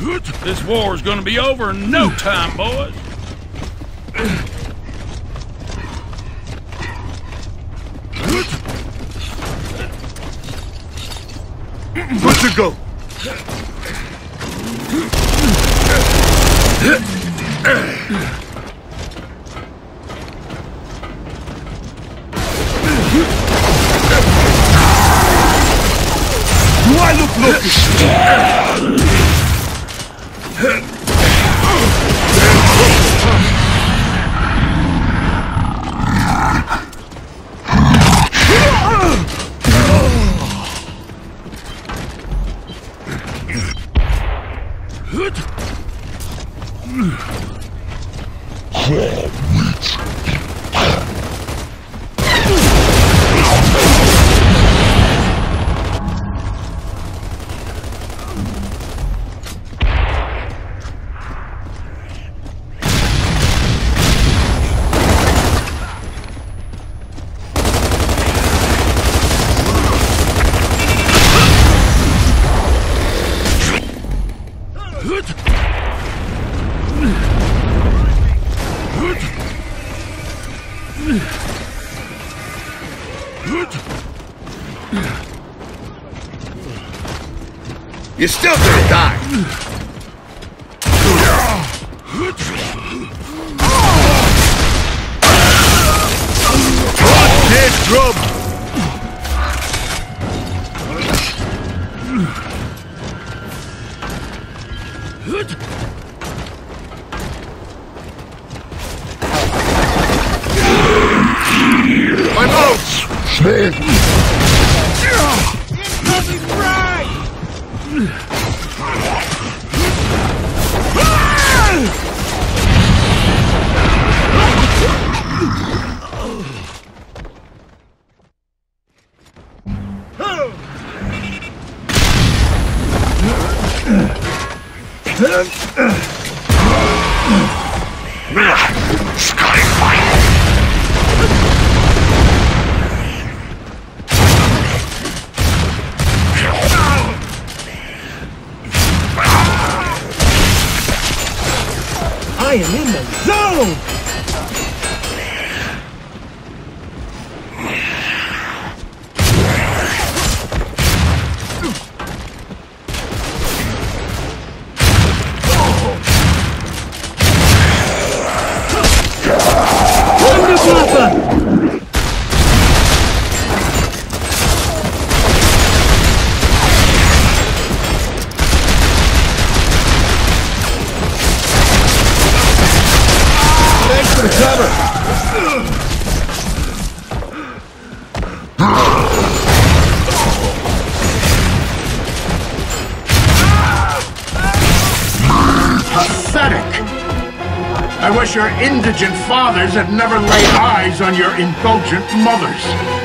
This war is gonna be over in no time, boys. Good to go. Do I look lucky? it! You're still gonna die. Hot dead drum. My mouse! I am in the zone! I wish your indigent fathers had never laid eyes on your indulgent mothers.